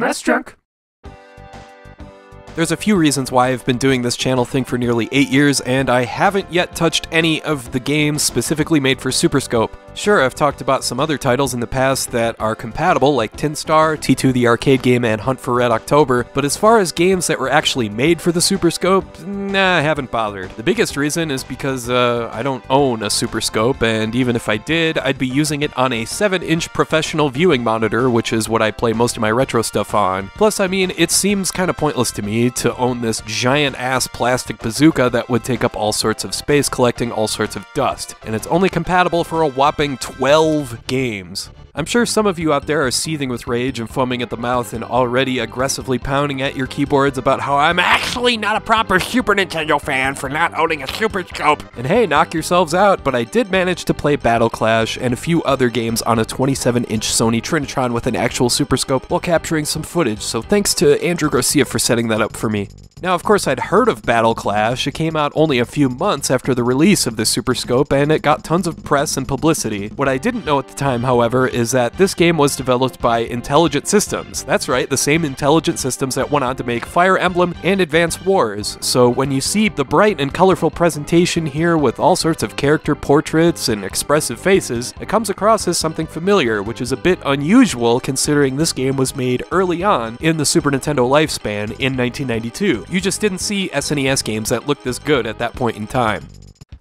That's drunk. There's a few reasons why I've been doing this channel thing for nearly 8 years, and I haven't yet touched any of the games specifically made for Super Scope. Sure, I've talked about some other titles in the past that are compatible, like Tin Star, T2 the arcade game, and Hunt for Red October, but as far as games that were actually made for the Super Scope, nah, I haven't bothered. The biggest reason is because uh, I don't own a Super Scope, and even if I did, I'd be using it on a 7-inch professional viewing monitor, which is what I play most of my retro stuff on. Plus, I mean, it seems kind of pointless to me to own this giant-ass plastic bazooka that would take up all sorts of space collecting all sorts of dust, and it's only compatible for a whopping 12 games. I'm sure some of you out there are seething with rage and foaming at the mouth and already aggressively pounding at your keyboards about how I'm actually not a proper Super Nintendo fan for not owning a Super Scope. And hey, knock yourselves out, but I did manage to play Battle Clash and a few other games on a 27 inch Sony Trinitron with an actual Super Scope while capturing some footage, so thanks to Andrew Garcia for setting that up for me. Now, of course, I'd heard of Battle Clash. It came out only a few months after the release of the Super Scope, and it got tons of press and publicity. What I didn't know at the time, however, is that this game was developed by Intelligent Systems. That's right, the same Intelligent Systems that went on to make Fire Emblem and Advance Wars. So when you see the bright and colorful presentation here with all sorts of character portraits and expressive faces, it comes across as something familiar, which is a bit unusual considering this game was made early on in the Super Nintendo lifespan in 1992. You just didn't see SNES games that looked this good at that point in time.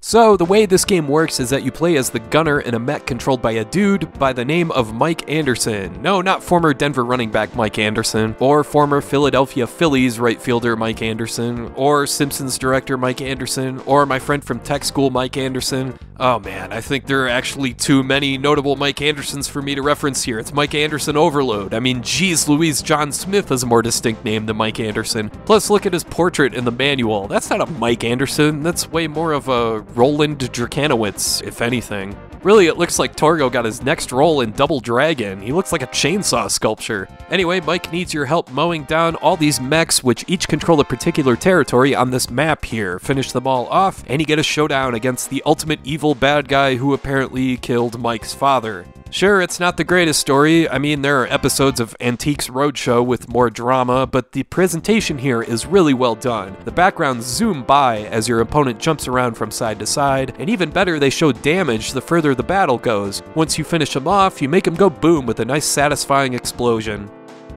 So, the way this game works is that you play as the gunner in a mech controlled by a dude by the name of Mike Anderson. No, not former Denver running back Mike Anderson, or former Philadelphia Phillies right fielder Mike Anderson, or Simpsons director Mike Anderson, or my friend from tech school Mike Anderson. Oh man, I think there are actually too many notable Mike Andersons for me to reference here. It's Mike Anderson overload. I mean, geez Louise, John Smith has a more distinct name than Mike Anderson. Plus, look at his portrait in the manual. That's not a Mike Anderson, that's way more of a Roland Drakanowitz, if anything. Really, it looks like Torgo got his next role in Double Dragon. He looks like a chainsaw sculpture. Anyway, Mike needs your help mowing down all these mechs, which each control a particular territory on this map here. Finish them all off, and you get a showdown against the ultimate evil bad guy who apparently killed Mike's father. Sure, it's not the greatest story. I mean, there are episodes of Antiques Roadshow with more drama, but the presentation here is really well done. The backgrounds zoom by as your opponent jumps around from side to side, and even better, they show damage the further the battle goes. Once you finish them off, you make them go boom with a nice satisfying explosion.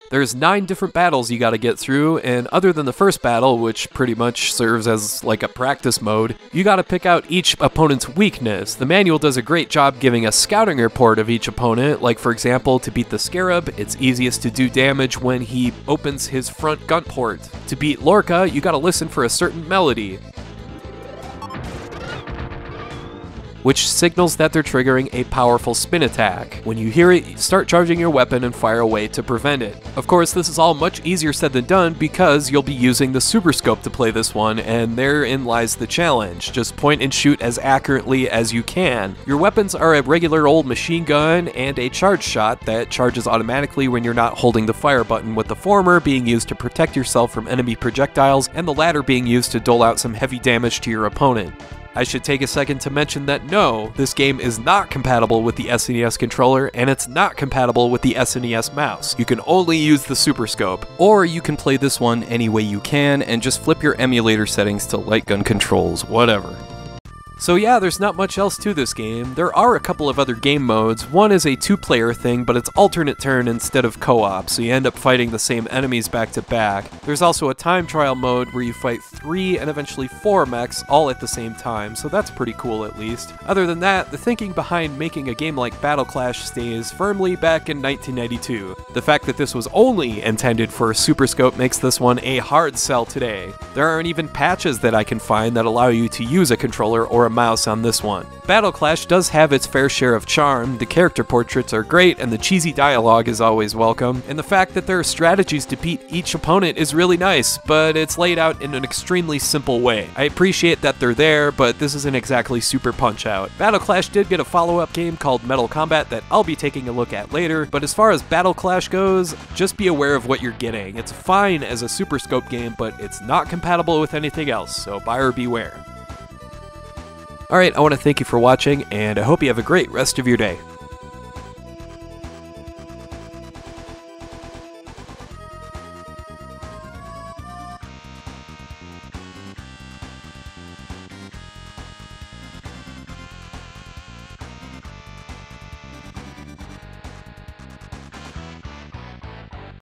There's nine different battles you gotta get through, and other than the first battle, which pretty much serves as like a practice mode, you gotta pick out each opponent's weakness. The manual does a great job giving a scouting report of each opponent, like for example, to beat the Scarab, it's easiest to do damage when he opens his front gun port. To beat Lorca, you gotta listen for a certain melody. Which signals that they're triggering a powerful spin attack. When you hear it, start charging your weapon and fire away to prevent it. Of course, this is all much easier said than done because you'll be using the Super Scope to play this one, and therein lies the challenge. Just point and shoot as accurately as you can. Your weapons are a regular old machine gun and a charge shot that charges automatically when you're not holding the fire button, with the former being used to protect yourself from enemy projectiles and the latter being used to dole out some heavy damage to your opponent. I should take a second to mention that no, this game is not compatible with the SNES controller, and it's not compatible with the SNES mouse. You can only use the Super Scope. Or you can play this one any way you can, and just flip your emulator settings to light gun controls, whatever. So yeah, there's not much else to this game. There are a couple of other game modes. One is a two-player thing, but it's alternate turn instead of co-op, so you end up fighting the same enemies back to back. There's also a time trial mode where you fight three and eventually four mechs all at the same time, so that's pretty cool at least. Other than that, the thinking behind making a game like Battle Clash stays firmly back in 1992. The fact that this was only intended for a Super Scope makes this one a hard sell today. There aren't even patches that I can find that allow you to use a controller or a mouse on this one. Battle Clash does have its fair share of charm, the character portraits are great, and the cheesy dialogue is always welcome, and the fact that there are strategies to beat each opponent is really nice, but it's laid out in an extremely simple way. I appreciate that they're there, but this isn't exactly Super Punch Out. Battle Clash did get a follow-up game called Metal Combat that I'll be taking a look at later, but as far as Battle Clash goes, just be aware of what you're getting. It's fine as a Super Scope game, but it's not compatible with anything else, so buyer beware. Alright, I want to thank you for watching, and I hope you have a great rest of your day.